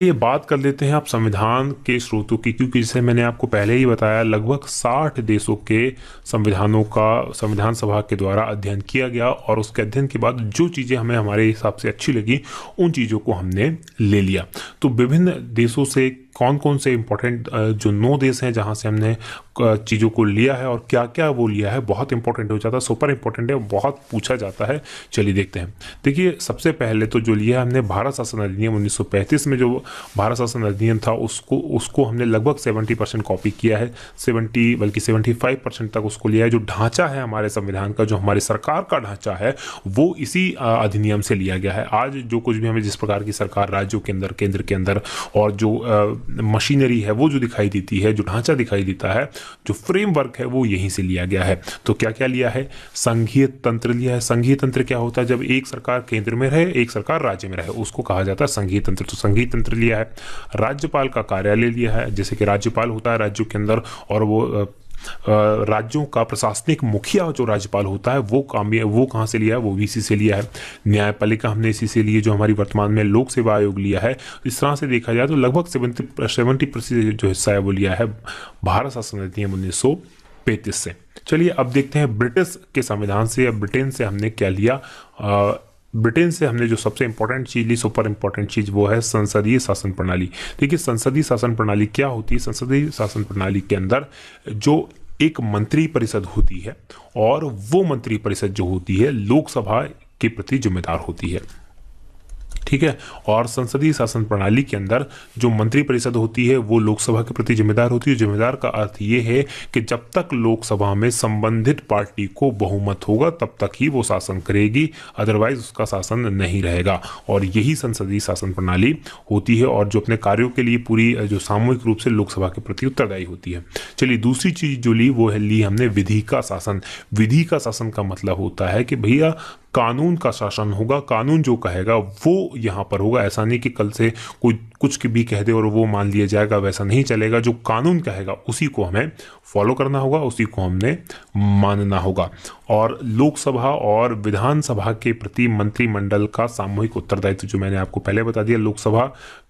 ये बात कर लेते हैं आप संविधान के स्रोतों की, क्योंकि जैसे मैंने आपको पहले ही बताया, लगभग 60 देशों के संविधानों का, संविधान सभा के द्वारा अध्ययन किया गया और उसके अध्ययन के बाद जो चीज़ें हमें हमारे हिसाब से अच्छी लगी, उन चीज़ों को हमने ले लिया। तो विभिन्न देशों से कौन कौन से इंपॉर्टेंट जो नौ देश हैं जहाँ से हमने चीज़ों को लिया है और क्या क्या वो लिया है, बहुत इंपॉर्टेंट हो जाता है सुपर इंपॉर्टेंट है, बहुत पूछा जाता है। चलिए देखते हैं। देखिए, सबसे पहले तो जो लिया हमने भारत शासन अधिनियम उन्नीस सौ पैंतीस में, जो भारत शासन अधिनियम था, उसको उसको हमने लगभग सेवेंटी परसेंट कॉपी किया है। सेवेंटी बल्कि सेवेंटी फाइव परसेंट तक उसको लिया है। जो ढांचा है हमारे संविधान का, जो हमारी सरकार का ढांचा है, वो इसी अधिनियम से लिया गया है। आज जो कुछ भी हमें जिस प्रकार की सरकार राज्यों के अंदर, केंद्र के अंदर और जो मशीनरी है, वो जो दिखाई देती है, जो ढांचा दिखाई देता है, जो फ्रेमवर्क है, वो यहीं से लिया गया है। तो क्या क्या लिया है? संघीय तंत्र लिया है। संघीय तंत्र क्या होता है? जब एक सरकार केंद्र में रहे, एक सरकार राज्य में रहे, उसको कहा जाता है संघीय तंत्र। तो संघीय तंत्र लिया है। राज्यपाल का कार्यालय लिया है। जैसे कि राज्यपाल होता है राज्यों के अंदर और वो राज्यों का प्रशासनिक मुखिया जो राज्यपाल होता है, वो काम वो कहाँ से लिया है? वो वीसी से लिया है। न्यायपालिका हमने इसी से लिए जो हमारी वर्तमान में लोक सेवा आयोग लिया है। इस तरह से देखा जाए तो लगभग सेवेंटी सेवेंटी प्रतिशत जो हिस्सा है वो लिया है भारत शासन अधिनियम उन्नीस पैंतीस से। चलिए अब देखते हैं ब्रिटिश के संविधान से या ब्रिटेन से हमने क्या लिया। ब्रिटेन से हमने जो सबसे इंपॉर्टेंट चीज़ ली, सुपर इंपॉर्टेंट चीज़ वो है संसदीय शासन प्रणाली। देखिए संसदीय शासन प्रणाली क्या होती है? संसदीय शासन प्रणाली के अंदर जो एक मंत्री परिषद होती है और वो मंत्री परिषद जो होती है, लोकसभा के प्रति जिम्मेदार होती है। ठीक है? और संसदीय शासन प्रणाली के अंदर जो मंत्रिपरिषद होती है, वो लोकसभा के प्रति जिम्मेदार होती है। जिम्मेदार का अर्थ ये है कि जब तक लोकसभा में संबंधित पार्टी को बहुमत होगा, तब तक ही वो शासन करेगी अदरवाइज़ उसका शासन नहीं रहेगा। और यही संसदीय शासन प्रणाली होती है और जो अपने कार्यों के लिए पूरी, जो सामूहिक रूप से लोकसभा के प्रति उत्तरदायी होती है। चलिए, दूसरी चीज़ जो ली, वो है ली हमने विधि का शासन। विधि का शासन का मतलब होता है कि भैया कानून का शासन होगा कानून जो कहेगा वो यहाँ पर होगा। ऐसा नहीं कि कल से कोई कुछ भी कह दे और वो मान लिया जाएगा वैसा नहीं चलेगा। जो कानून कहेगा उसी को हमें फॉलो करना होगा उसी को हमने मानना होगा। और लोकसभा और विधानसभा के प्रति मंत्रिमंडल का सामूहिक उत्तरदायित्व जो मैंने आपको पहले बता दिया लोकसभा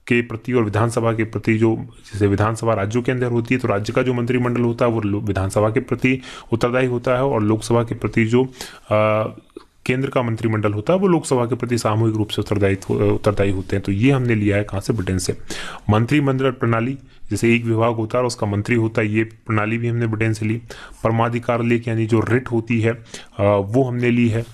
के प्रति और विधानसभा के प्रति जो जैसे विधानसभा राज्यों के अंदर होती है तो राज्य का जो मंत्रिमंडल होता है वो विधानसभा के प्रति उत्तरदायी होता है और लोकसभा के प्रति जो आ, केंद्र का मंत्रिमंडल होता है, वो लोकसभा के प्रति सामूहिक रूप से उत्तरदायित्व उत्तरदायी होते हैं। तो ये हमने लिया है कहाँ से? ब्रिटेन से। मंत्रिमंडल प्रणाली, जैसे एक विभाग होता है और उसका मंत्री होता है, ये प्रणाली भी हमने ब्रिटेन से ली। परमाधिकार लेख यानी जो रिट होती है वो हमने ली है।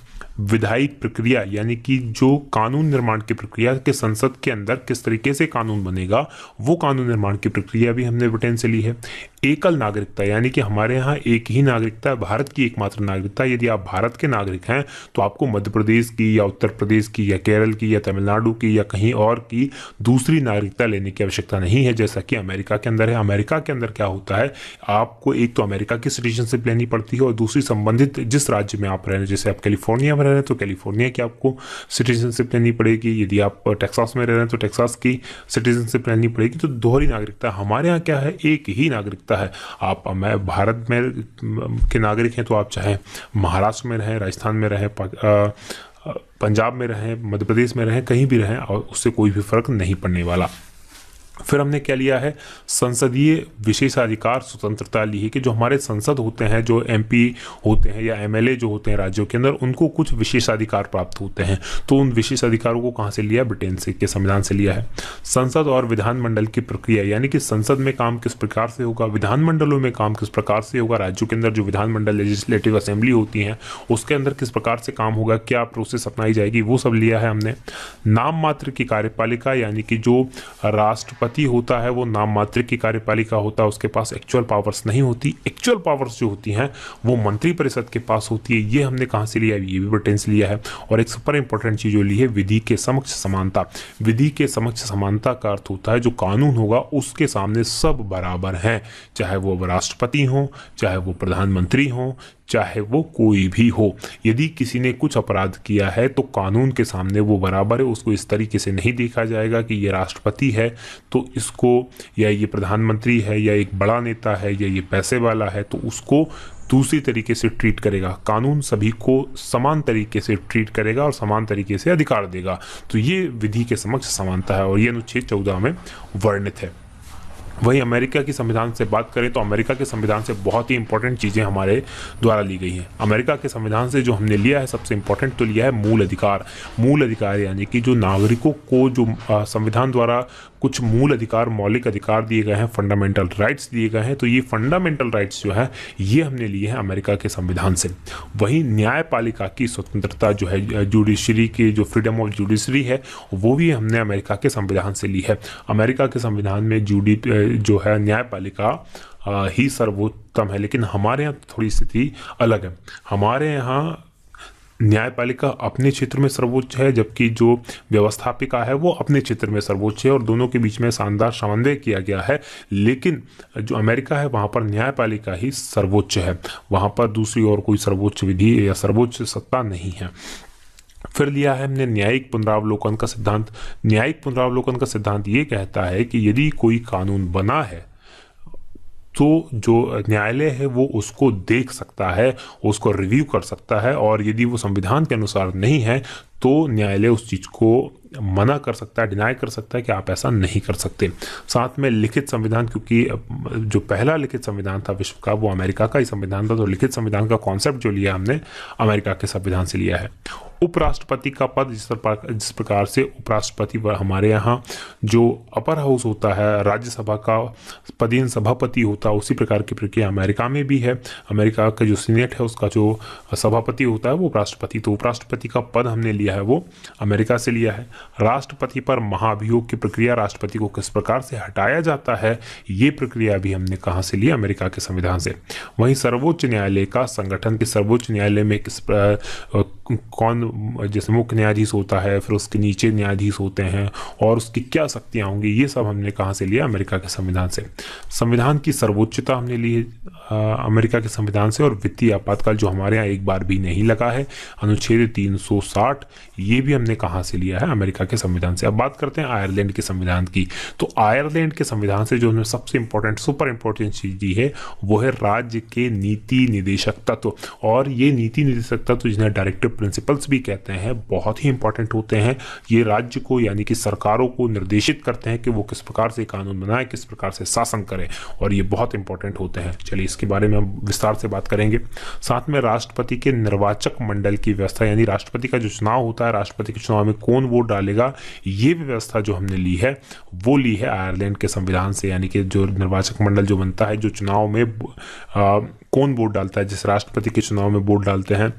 विधायिक प्रक्रिया, यानी कि जो कानून निर्माण की प्रक्रिया के संसद के अंदर किस तरीके से कानून बनेगा, वो कानून निर्माण की प्रक्रिया भी हमने ब्रिटेन से ली है। एकल नागरिकता, यानी कि हमारे यहाँ एक ही नागरिकता है, भारत की एकमात्र नागरिकता। यदि आप भारत के नागरिक हैं तो आपको मध्य प्रदेश की या उत्तर प्रदेश की या केरल की या तमिलनाडु की या कहीं और की दूसरी नागरिकता लेने की आवश्यकता नहीं है, जैसा कि अमेरिका के अंदर है। अमेरिका के अंदर क्या होता है, आपको एक तो अमेरिका की सिटीजनशिप लेनी पड़ती है और दूसरी संबंधित जिस राज्य में आप रह रहे जैसे आप कैलिफ़ोर्निया में रह रहे हैं तो कैलिफ़ोर्निया की आपको सिटीजनशिप लेनी पड़ेगी। यदि आप टेक्सास में रह रहे हैं तो टेक्सास की सिटीजनशिप लेनी पड़ेगी। तो दोहरी नागरिकता, हमारे यहाँ क्या है? एक ही नागरिकता है। आप मैं भारत में के नागरिक हैं तो आप चाहे महाराष्ट्र में रहें, राजस्थान में रहें पंजाब में रहें, मध्य प्रदेश में रहें, कहीं भी रहें, और उससे कोई भी फ़र्क नहीं पड़ने वाला। फिर हमने क्या लिया है? संसदीय विशेषाधिकार स्वतंत्रता ली है कि जो हमारे संसद होते हैं, जो एमपी होते हैं या एमएलए जो होते हैं राज्यों के अंदर, उनको कुछ विशेषाधिकार प्राप्त होते हैं। तो उन विशेषाधिकारों को कहाँ से लिया? ब्रिटेन से, के संविधान से लिया है। संसद और विधानमंडल की प्रक्रिया, यानी कि संसद में काम किस प्रकार से होगा, विधानमंडलों में काम किस प्रकार से होगा, राज्यों के अंदर जो विधानमंडल लेजिस्लेटिव असेंबली होती है, उसके अंदर किस प्रकार से काम होगा, क्या प्रोसेस अपनाई जाएगी, वो सब लिया है हमने। नाम मात्र की कार्यपालिका, यानी कि जो राष्ट्रपति पति होता है, वो नाम मात्र की कार्यपालिका होता है, उसके पास एक्चुअल पावर्स नहीं होती। एक्चुअल पावर्स जो होती हैं, वो मंत्री परिषद के पास होती है। ये हमने कहाँ से लिया ये भी ब्रिटेन से लिया है। और एक सुपर इंपॉर्टेंट चीज़ जो ली है, विधि के समक्ष समानता। विधि के समक्ष समानता का अर्थ होता है, जो कानून होगा, उसके सामने सब बराबर हैं। चाहे वो राष्ट्रपति हों, चाहे वो प्रधानमंत्री हो चाहे वो कोई भी हो। यदि किसी ने कुछ अपराध किया है तो कानून के सामने वो बराबर है। उसको इस तरीके से नहीं देखा जाएगा कि ये राष्ट्रपति है तो इसको या ये प्रधानमंत्री है, या एक बड़ा नेता है, या ये पैसे वाला है तो उसको दूसरी तरीके से ट्रीट करेगा। कानून सभी को समान तरीके से ट्रीट करेगा और समान तरीके से अधिकार देगा। तो ये विधि के समक्ष समानता है और ये अनुच्छेद चौदह में वर्णित है। वहीं अमेरिका की संविधान से बात करें तो अमेरिका के संविधान से बहुत ही इंपॉर्टेंट चीज़ें हमारे द्वारा ली गई हैं। अमेरिका के संविधान से जो हमने लिया है, सबसे इंपॉर्टेंट तो लिया है मूल अधिकार। मूल अधिकार यानी कि जो नागरिकों को जो संविधान द्वारा कुछ मूल अधिकार, मौलिक अधिकार दिए गए हैं फंडामेंटल राइट्स दिए गए हैं। तो ये फंडामेंटल राइट्स जो है, ये हमने लिए हैं अमेरिका के संविधान से। वहीं न्यायपालिका की स्वतंत्रता जो है जुडिशरी की जो फ्रीडम ऑफ़ जुडिशरी है, वो भी हमने अमेरिका के संविधान से ली है। अमेरिका के संविधान में जुडी जो है, न्यायपालिका ही सर्वोत्तम है, लेकिन हमारे यहाँ थोड़ी स्थिति अलग है। हमारे यहाँ न्यायपालिका अपने क्षेत्र में सर्वोच्च है, जबकि जो व्यवस्थापिका है, वो अपने क्षेत्र में सर्वोच्च है और दोनों के बीच में शानदार समन्वय किया गया है। लेकिन जो अमेरिका है, वहाँ पर न्यायपालिका ही सर्वोच्च है। वहाँ पर दूसरी और कोई सर्वोच्च विधि या सर्वोच्च सत्ता नहीं है। फिर लिया है हमने न्यायिक पुनरावलोकन का सिद्धांत। न्यायिक पुनरावलोकन का सिद्धांत ये कहता है कि यदि कोई कानून बना है तो जो न्यायालय है, वो उसको देख सकता है, उसको रिव्यू कर सकता है और यदि वो संविधान के अनुसार नहीं है तो न्यायालय उस चीज़ को मना कर सकता है डिनाई कर सकता है कि आप ऐसा नहीं कर सकते। साथ में लिखित संविधान, क्योंकि जो पहला लिखित संविधान था विश्व का, वो अमेरिका का ही संविधान था तो लिखित संविधान का कॉन्सेप्ट जो लिया हमने, अमेरिका के संविधान से लिया है। उपराष्ट्रपति का पद, जिस जिस प्रकार से उपराष्ट्रपति हमारे यहाँ जो अपर हाउस होता है, राज्यसभा का पदीन सभापति होता है, उसी प्रकार की प्रक्रिया अमेरिका में भी है। अमेरिका का जो सीनेट है, उसका जो सभापति होता है, वो उपराष्ट्रपति। तो उपराष्ट्रपति का पद हमने लिया है, वो अमेरिका से लिया है। राष्ट्रपति पर महाभियोग की प्रक्रिया राष्ट्रपति को किस प्रकार से हटाया जाता है, ये प्रक्रिया भी हमने कहाँ से लिया अमेरिका के संविधान से। वहीं सर्वोच्च न्यायालय का संगठन के सर्वोच्च न्यायालय में किस कौन जैसे मुख्य न्यायाधीश होता है, फिर उसके नीचे न्यायाधीश होते हैं और उसकी क्या शक्तियाँ होंगी, ये सब हमने कहाँ से लिया? अमेरिका के संविधान से। संविधान की सर्वोच्चता हमने ली अमेरिका के संविधान से और वित्तीय आपातकाल जो हमारे यहाँ एक बार भी नहीं लगा है, अनुच्छेद 360 ये भी हमने कहाँ से लिया है? अमेरिका के संविधान से। अब बात करते हैं आयरलैंड के संविधान की। तो आयरलैंड के संविधान से जो हमने सबसे इंपॉर्टेंट सुपर इंपॉर्टेंट चीज़ दी है, वो है राज्य के नीति निदेशक तत्व। और ये नीति निदेशक तत्व जिन्हें डायरेक्टिव प्रिंसिपल्स भी कहते हैं बहुत ही इंपॉर्टेंट होते हैं। ये राज्य को यानी कि सरकारों को निर्देशित करते हैं कि वो किस प्रकार से कानून बनाए किस प्रकार से शासन करें और ये बहुत इंपॉर्टेंट होते हैं। चलिए इसके बारे में हम विस्तार से बात करेंगे। साथ में राष्ट्रपति के निर्वाचक मंडल की व्यवस्था यानी राष्ट्रपति का जो चुनाव होता है राष्ट्रपति के चुनाव में कौन वोट डालेगा ये व्यवस्था जो हमने ली है वो ली है आयरलैंड के संविधान से यानी कि जो निर्वाचक मंडल जो बनता है जो चुनाव में आ, कौन वोट डालता है जिस राष्ट्रपति के चुनाव में वोट डालते हैं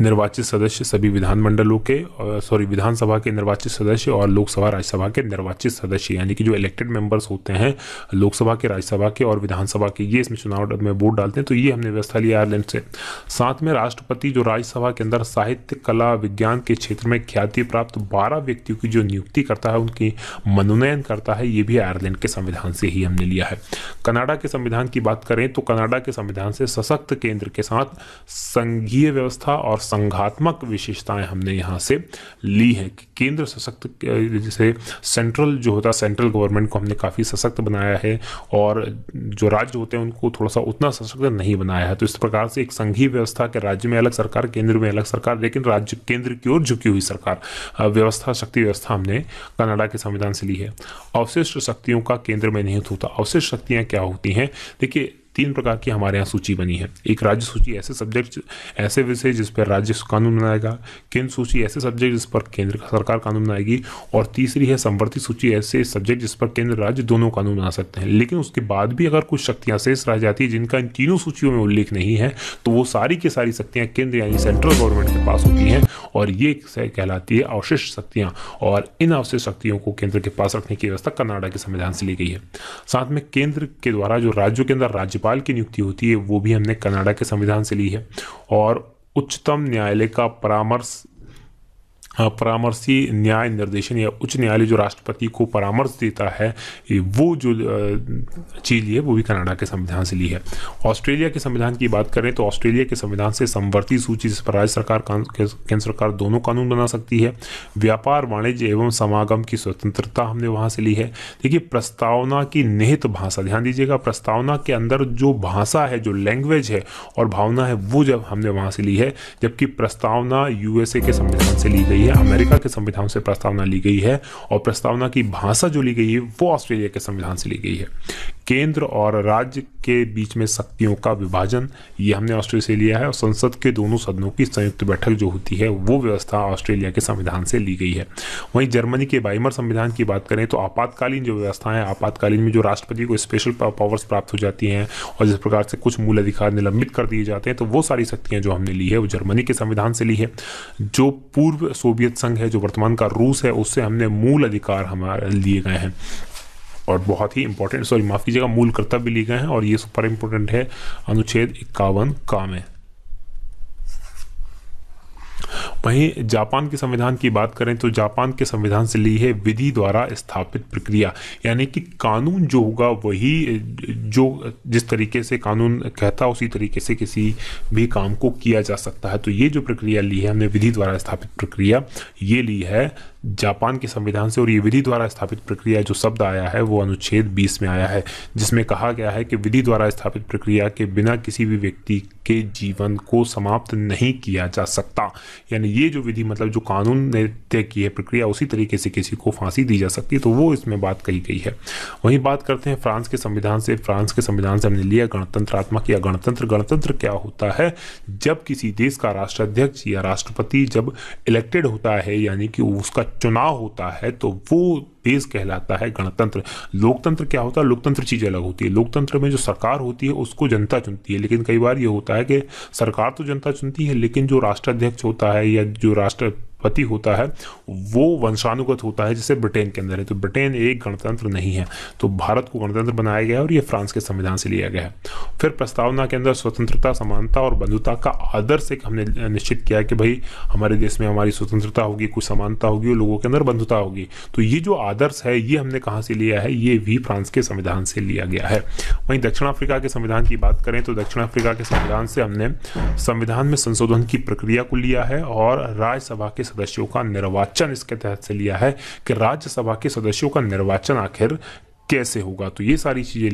निर्वाचित सदस्य सभी विधानमंडलों के सॉरी विधानसभा के निर्वाचित सदस्य और लोकसभा, राज्यसभा के निर्वाचित सदस्य, यानी कि जो इलेक्टेड मेंबर्स होते हैं, लोकसभा के, राज्यसभा के और विधानसभा के, ये इसमें चुनाव में वोट डालते हैं तो ये हमने व्यवस्था लिया आयरलैंड से। साथ में राष्ट्रपति जो राज्यसभा के अंदर साहित्य, कला, विज्ञान के क्षेत्र में ख्याति प्राप्त बारह व्यक्तियों की जो नियुक्ति करता है, उनकी मनोनयन करता है, ये भी आयरलैंड के संविधान से ही हमने लिया है। कनाडा के संविधान की बात करें तो कनाडा के संविधान से सशक्त केंद्र के साथ संघीय व्यवस्था और संघात्मक विशेषताएँ हमने यहाँ से ली हैं। कि केंद्र सशक्त, जैसे सेंट्रल जो होता है सेंट्रल गवर्नमेंट को हमने काफ़ी सशक्त बनाया है और जो राज्य होते हैं, उनको थोड़ा सा उतना सशक्त नहीं बनाया है। तो इस प्रकार से एक संघीय व्यवस्था के राज्य में अलग सरकार, केंद्र में अलग सरकार, लेकिन राज्य, केंद्र की ओर झुकी हुई सरकार व्यवस्था, शक्ति व्यवस्था हमने कनाडा के संविधान से ली है। अवशिष्ट शक्तियों का केंद्र में नहीं होता। अवशिष्ट शक्तियाँ क्या होती हैं? देखिए तीन प्रकार की हमारे यहाँ सूची बनी है। एक राज्य सूची ऐसे सब्जेक्ट ऐसे विषय जिस पर राज्य कानून बनाएगा, केंद्र सूची ऐसे सब्जेक्ट जिस पर केंद्र सरकार कानून बनाएगी, और तीसरी है संवर्ती सूची ऐसे सब्जेक्ट जिस पर केंद्र राज्य दोनों कानून बना सकते हैं। लेकिन उसके बाद भी अगर कुछ शक्तियाँ शेष रह जाती है जिनका इन तीनों सूचियों में उल्लेख नहीं है तो वो सारी की सारी शक्तियाँ केंद्र यानी सेंट्रल गवर्नमेंट के पास होती हैं, और ये कहलाती है अवशिष्ट शक्तियाँ, और इन अवशिष्ट शक्तियों को केंद्र के पास रखने की व्यवस्था कनाडा के संविधान से ली गई है। साथ में केंद्र के द्वारा जो राज्यों के अंदर राज्यपाल राज्यपाल की नियुक्ति होती है, वो भी हमने कनाडा के संविधान से ली है। और उच्चतम न्यायालय का परामर्श परामर्शी न्याय निर्देशन या उच्च न्यायालय जो राष्ट्रपति को परामर्श देता है वो जो चीज़ ली है, वो भी कनाडा के संविधान से ली है। ऑस्ट्रेलिया के संविधान की बात करें तो ऑस्ट्रेलिया के संविधान से समवर्ती सूची जिस पर राज्य सरकार केंद्र सरकार दोनों कानून बना सकती है। व्यापार, वाणिज्य एवं समागम की स्वतंत्रता हमने वहाँ से ली है। देखिए, प्रस्तावना की निहित भाषा, ध्यान दीजिएगा, प्रस्तावना के अंदर जो भाषा है, जो लैंग्वेज है और भावना है, वो जब हमने वहाँ से ली है, जबकि प्रस्तावना यूएसए के संविधान से ली गई है। अमेरिका के संविधान से प्रस्तावना ली गई है और प्रस्तावना की भाषा जो ली गई है, वो ऑस्ट्रेलिया के संविधान से ली गई है। केंद्र और राज्य के बीच में शक्तियों का विभाजन, ये हमने ऑस्ट्रेलिया से लिया है और संसद के दोनों सदनों की संयुक्त बैठक जो होती है, वो व्यवस्था ऑस्ट्रेलिया के संविधान से ली गई है। वहीं जर्मनी के बाइमर संविधान की बात करें तो आपातकालीन जो व्यवस्था है, आपातकालीन में जो राष्ट्रपति को स्पेशल पावर्स प्राप्त हो जाती हैं और जिस प्रकार से कुछ मूल अधिकार निलंबित कर दिए जाते हैं तो वो सारी शक्तियाँ जो हमने ली है, वो जर्मनी के संविधान से ली है। जो पूर्व सोवियत संघ है, जो वर्तमान का रूस है, उससे हमने मूल अधिकार हमारे लिए गए हैं। और बहुत ही इंपॉर्टेंट सॉरी माफ़ कीजिएगा, मूल कर्तव्य लिए गए हैं और ये सुपर इंपॉर्टेंट है अनुच्छेद इक्यावन का में। वहीं जापान के संविधान की बात करें तो जापान के संविधान से ली है विधि द्वारा स्थापित प्रक्रिया। यानी कि कानून जो होगा वही, जो जिस तरीके से कानून कहता, उसी तरीके से किसी भी काम को किया जा सकता है। तो ये जो प्रक्रिया ली है, हमने विधि द्वारा स्थापित प्रक्रिया, ये ली है जापान के संविधान से और ये विधि द्वारा स्थापित प्रक्रिया जो शब्द आया है, वो अनुच्छेद 20 में आया है, जिसमें कहा गया है कि विधि द्वारा स्थापित प्रक्रिया के बिना किसी भी व्यक्ति के जीवन को समाप्त नहीं किया जा सकता। यानी ये जो विधि मतलब जो कानून ने तय की है, प्रक्रिया उसी तरीके से किसी को फांसी दी जा सकती है तो वो इसमें बात कही गई है। वहीं बात करते हैं फ्रांस के संविधान से। फ्रांस के संविधान से हमने लिया गणतंत्रात्मक, या गणतंत्र गणतंत्र क्या होता है? जब किसी देश का राष्ट्राध्यक्ष या राष्ट्रपति जब इलेक्टेड होता है, यानी कि उसका चुनाव होता है तो वो देश कहलाता है गणतंत्र। लोकतंत्र क्या होता है? लोकतंत्र चीज़ अलग होती है। लोकतंत्र में जो सरकार होती है, उसको जनता चुनती है। लेकिन कई बार ये होता है कि सरकार तो जनता चुनती है, लेकिन जो राष्ट्राध्यक्ष होता है या जो राष्ट्र पति होता है, वो वंशानुगत होता है जैसे ब्रिटेन के अंदर है। तो ब्रिटेन एक गणतंत्र नहीं है तो भारत को गणतंत्र बनाया गया है और ये फ्रांस के संविधान से लिया गया है। फिर प्रस्तावना के अंदर स्वतंत्रता, समानता और बंधुता का आदर्श एक हमने निश्चित किया कि भाई हमारे देश में हमारी स्वतंत्रता होगी, कुछ समानता होगी और लोगों के अंदर बंधुता होगी। तो ये जो आदर्श है, ये हमने कहाँ से लिया है? ये भी फ्रांस के संविधान से लिया गया है। वहीं दक्षिण अफ्रीका के संविधान की बात करें तो दक्षिण अफ्रीका के संविधान से हमने संविधान में संशोधन की प्रक्रिया को लिया है और राज्यसभा के सदस्यों का निर्वाचन इसके तहत से लिया है कि राज्यसभा के सदस्यों का निर्वाचन आखिर कैसे होगा। तो ये सारी चीज़ें